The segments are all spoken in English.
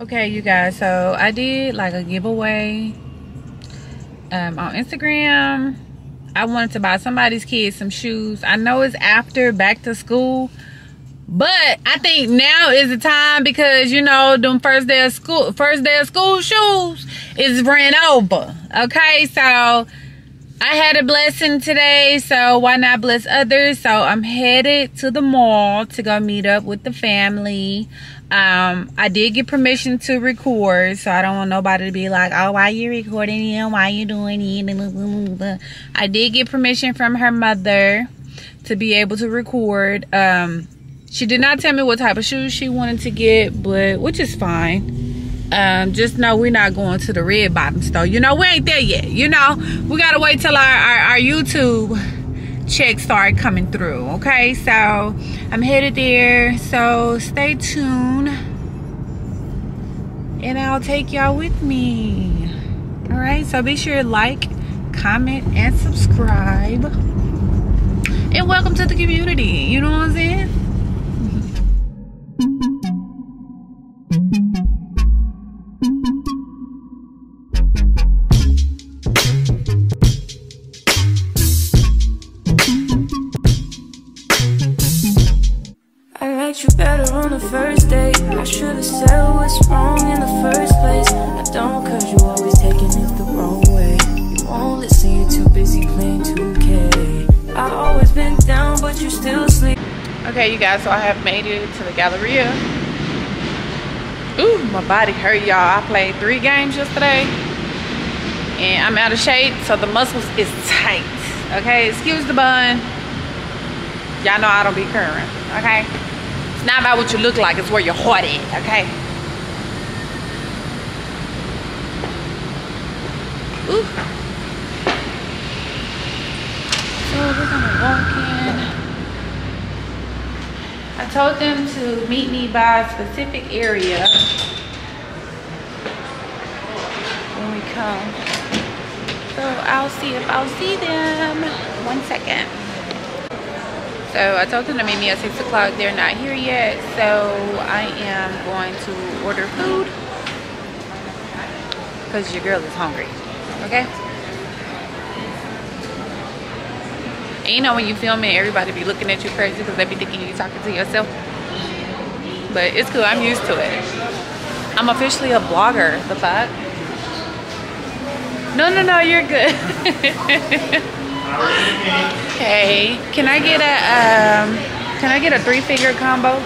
Okay, you guys, so I did like a giveaway um, on Instagram. I wanted to buy somebody's kids some shoes. I know it's after back to school, but I think now is the time because you know them first day of school, first day of school shoes is ran over. Okay, so I had a blessing today, so why not bless others? So I'm headed to the mall to go meet up with the family. Um, I did get permission to record, so I don't want nobody to be like, oh, why you recording it? Why you doing it? I did get permission from her mother to be able to record. Um, she did not tell me what type of shoes she wanted to get, but which is fine um, just know we're not going to the red bottom store. You know, we ain't there yet. You know, we gotta wait till our, our, our YouTube checks start coming through. Okay, so I'm headed there. So stay tuned, and I'll take y'all with me. All right, so be sure to like, comment, and subscribe. And welcome to the community. You know what I'm saying? You better on the first date. I should've said what's wrong in the first place. I don't cause you always taking it the wrong way. You won't listen, you're too busy playing 2K I always been down but you still sleep. Okay you guys, so I have made it to the Galleria. Ooh, my body hurt y'all. I played three games yesterday And I'm out of shape, so the muscles is tight. Okay, excuse the bun. Y'all know I don't be current, okay? Not about what you look like, it's where your heart is, okay? Ooh. So we're gonna walk in. I told them to meet me by a specific area when we come. So I'll see if I'll see them. One second. So I told them to meet me at 6 o'clock. They're not here yet. So I am going to order food. Because your girl is hungry. Okay? And you know when you film it, everybody be looking at you crazy because they be thinking you talking to yourself. But it's cool. I'm used to it. I'm officially a blogger. The fuck? No, no, no. You're good. Hey, can I get a um, can I get a three finger combo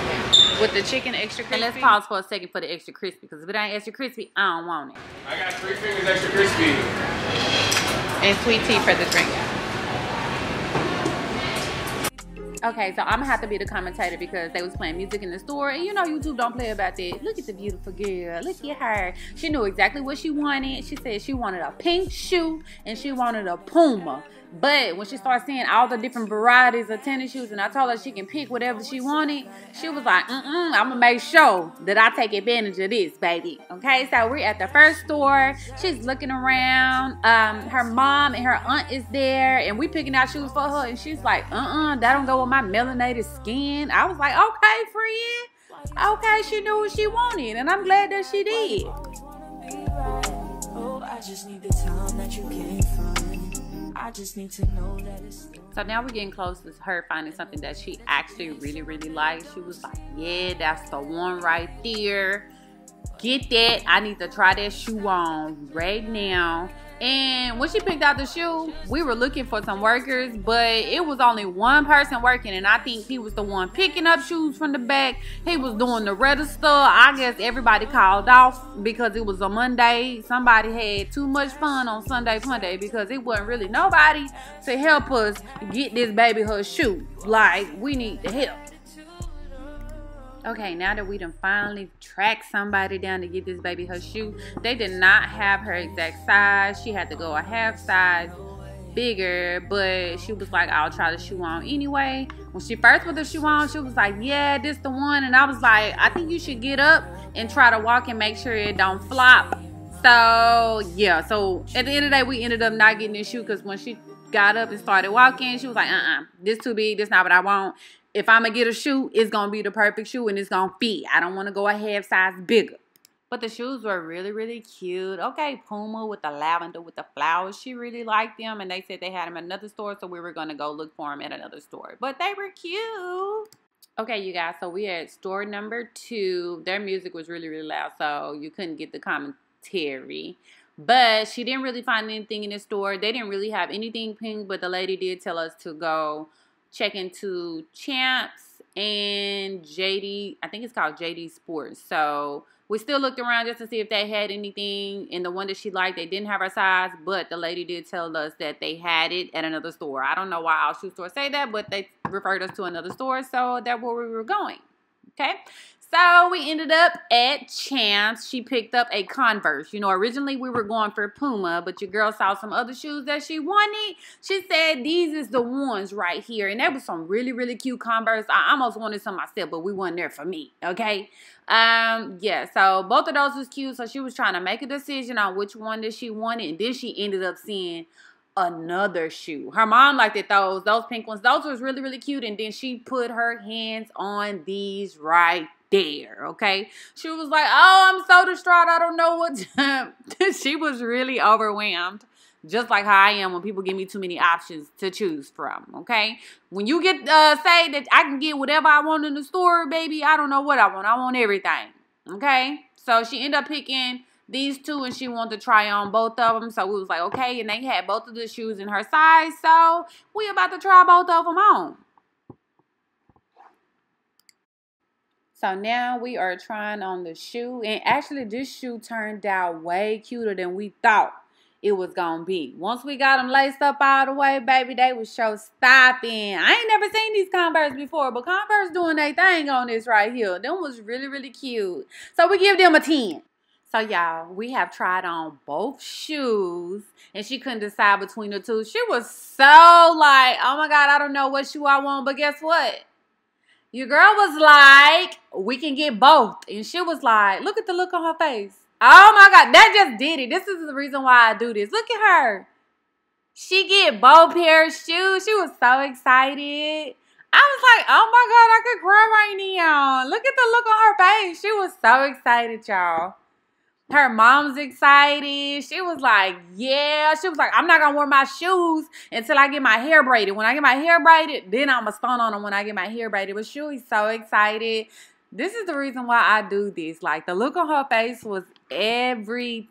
with the chicken extra crispy? And let's pause for a second for the extra crispy because if it ain't extra crispy, I don't want it. I got three fingers extra crispy. And sweet tea for the drink. Okay, so I'm gonna have to be the commentator because they was playing music in the store, and you know YouTube don't play about that. Look at the beautiful girl. Look at her. She knew exactly what she wanted. She said she wanted a pink shoe and she wanted a Puma. But when she started seeing all the different varieties of tennis shoes, and I told her she can pick whatever she wanted, she was like, mm mm, I'm gonna make sure that I take advantage of this, baby. Okay, so we're at the first store. She's looking around. Um, her mom and her aunt is there, and we picking out shoes for her, and she's like, uh uh, that don't go with my melanated skin. I was like, okay, friend. Okay, she knew what she wanted, and I'm glad that she did. Oh, I just need the time that you can't find. I just need to know that it's so now we're getting close to her finding something that she actually really, really likes. She was like, yeah, that's the one right there. Get that. I need to try that shoe on right now. And when she picked out the shoe, we were looking for some workers, but it was only one person working, and I think he was the one picking up shoes from the back. He was doing the register. I guess everybody called off because it was a Monday. Somebody had too much fun on Sunday Monday because it wasn't really nobody to help us get this baby her shoe. Like, we need the help. Okay, now that we done finally tracked somebody down to get this baby her shoe, they did not have her exact size. She had to go a half size bigger, but she was like, I'll try the shoe on anyway. When she first put the shoe on, she was like, yeah, this the one. And I was like, I think you should get up and try to walk and make sure it don't flop. So, yeah. So, at the end of the day, we ended up not getting the shoe because when she got up and started walking, she was like, uh-uh, this too big. This not what I want if I'm gonna get a shoe, it's gonna be the perfect shoe and it's gonna fit. I don't wanna go a half size bigger. But the shoes were really, really cute. Okay, Puma with the lavender with the flowers. She really liked them. And they said they had them at another store. So we were going to go look for them at another store. But they were cute. Okay, you guys. So we at store number two. Their music was really, really loud. So you couldn't get the commentary. But she didn't really find anything in the store. They didn't really have anything pink. But the lady did tell us to go check into Champs and JD. I think it's called JD Sports. So we still looked around just to see if they had anything. And the one that she liked, they didn't have our size, but the lady did tell us that they had it at another store. I don't know why all shoe stores say that, but they referred us to another store, so that's where we were going. Okay. So we ended up at Champs. She picked up a Converse. You know, originally we were going for Puma, but your girl saw some other shoes that she wanted. She said, these is the ones right here. And that was some really, really cute Converse. I almost wanted some myself, but we weren't there for me, okay? Um, yeah, so both of those was cute. So she was trying to make a decision on which one that she wanted. And then she ended up seeing another shoe. Her mom liked it those, those pink ones. Those was really, really cute. And then she put her hands on these right there. Okay. She was like, Oh, I'm so distraught. I don't know what to. she was really overwhelmed. Just like how I am when people give me too many options to choose from. Okay. When you get uh say that I can get whatever I want in the store, baby, I don't know what I want. I want everything. Okay. So she ended up picking these two and she wanted to try on both of them. So we was like, okay. And they had both of the shoes in her size. So we about to try both of them on. So now we are trying on the shoe. And actually this shoe turned out way cuter than we thought it was gonna be. Once we got them laced up all the way, baby, they was show stopping. I ain't never seen these Converse before, but Converse doing their thing on this right here. Them was really, really cute. So we give them a 10. So y'all, we have tried on both shoes and she couldn't decide between the two. She was so like, oh my God, I don't know what shoe I want, but guess what? Your girl was like, we can get both. And she was like, look at the look on her face. Oh my God, that just did it. This is the reason why I do this. Look at her. She get both pair of shoes. She was so excited. I was like, oh my God, I could cry right now. Look at the look on her face. She was so excited, y'all. Her mom's excited. She was like, yeah. She was like, I'm not going to wear my shoes until I get my hair braided. When I get my hair braided, then I'm going to stun on them when I get my hair braided. But she was so excited. This is the reason why I do this. Like, the look on her face was everything.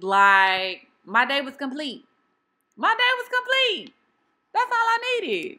Like, my day was complete. My day was complete. That's all I needed.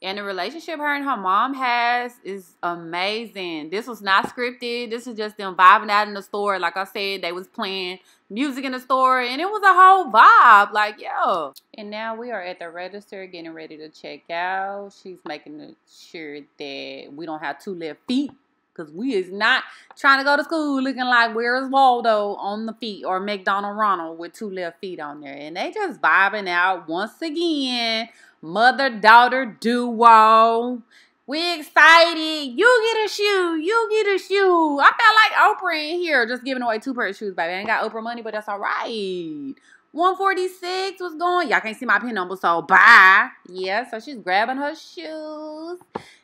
And the relationship her and her mom has is amazing. This was not scripted. This is just them vibing out in the store. Like I said, they was playing music in the store and it was a whole vibe. Like, yo. And now we are at the register getting ready to check out. She's making sure that we don't have two left feet. Because we is not trying to go to school looking like where's Waldo on the feet or McDonald Ronald with two left feet on there. And they just vibing out once again mother daughter duo. We excited. You get a shoe. You get a shoe. I felt like Oprah in here just giving away two pair of shoes, baby. I ain't got Oprah money, but that's all right. 146 was going. Y'all can't see my pin number, so bye. Yeah, so she's grabbing her shoes.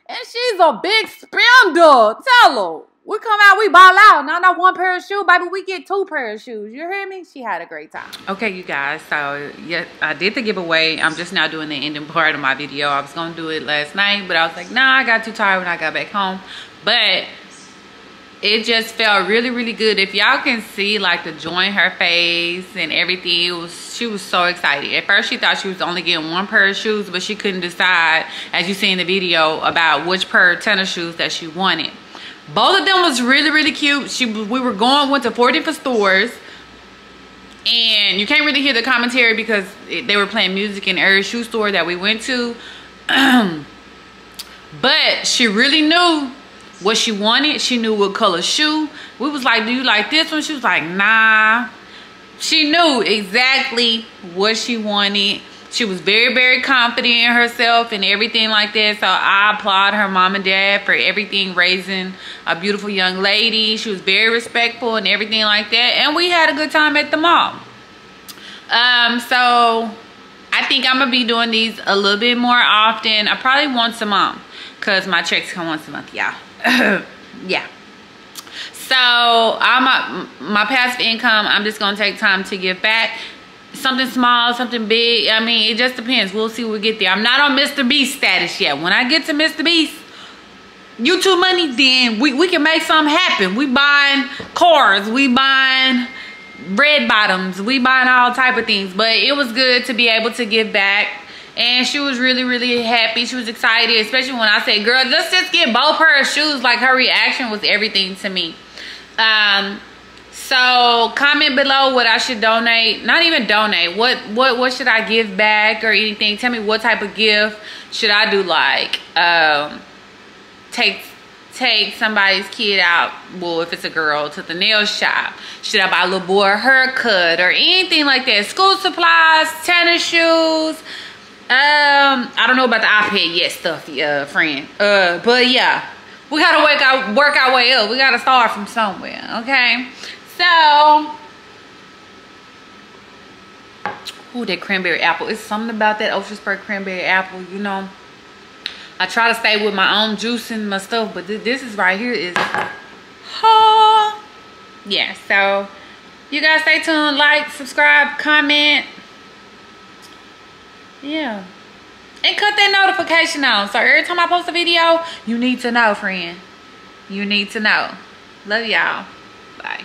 And she's a big spender. Tell her. We come out, we ball out. Not not one pair of shoes, baby. We get two pair of shoes. You hear me? She had a great time. Okay, you guys. So yeah, I did the giveaway. I'm just now doing the ending part of my video. I was gonna do it last night, but I was like, nah, I got too tired when I got back home. But it just felt really, really good. If y'all can see like the joy in her face and everything, it was she was so excited. At first she thought she was only getting one pair of shoes, but she couldn't decide, as you see in the video, about which pair of tennis shoes that she wanted. Both of them was really, really cute. She We were going, went to four different stores. And you can't really hear the commentary because they were playing music in every shoe store that we went to. but she really knew what she wanted. She knew what color shoe. We was like, do you like this one? She was like, nah. She knew exactly what she wanted she was very, very confident in herself and everything like that. So I applaud her mom and dad for everything, raising a beautiful young lady. She was very respectful and everything like that. And we had a good time at the mall. Um, so I think I'm to be doing these a little bit more often. I probably once a month because my checks come once a month, y'all. yeah. So I'm a, my passive income. I'm just gonna take time to give back. Something small, something big. I mean, it just depends. We'll see we get there. I'm not on Mr. Beast status yet. When I get to Mr. Beast, YouTube money, then we, we can make something happen. We buying cars, we buying red bottoms, we buying all type of things. But it was good to be able to give back. And she was really, really happy. She was excited, especially when I said, girl, let's just get both of shoes. Like her reaction was everything to me. Um, so comment below what I should donate. Not even donate. What what what should I give back or anything? Tell me what type of gift should I do like um take take somebody's kid out, well, if it's a girl, to the nail shop? Should I buy a little boy a haircut or anything like that? School supplies, tennis shoes. Um, I don't know about the iPad yet stuff, uh, friend. Uh, but yeah, we gotta work our work our way up. We gotta start from somewhere, okay? So, ooh, that cranberry apple. It's something about that Ocean Spray cranberry apple, you know. I try to stay with my own juice and my stuff, but th this is right here is, oh, yeah. So, you guys stay tuned, like, subscribe, comment. Yeah. And cut that notification on. So every time I post a video, you need to know, friend. You need to know. Love y'all. Bye.